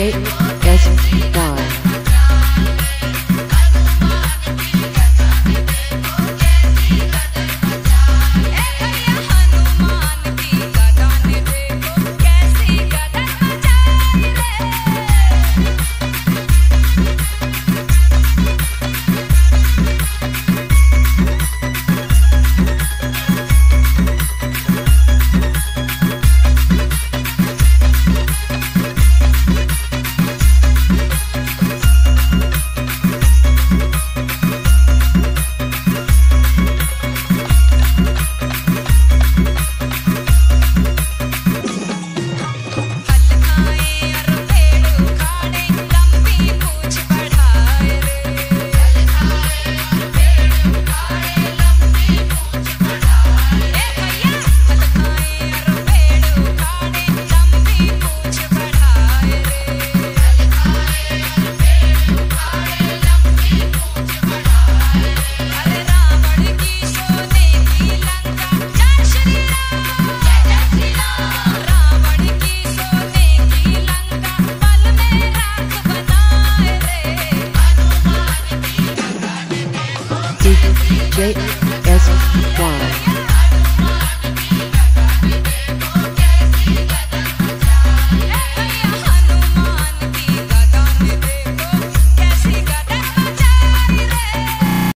DJ j. s.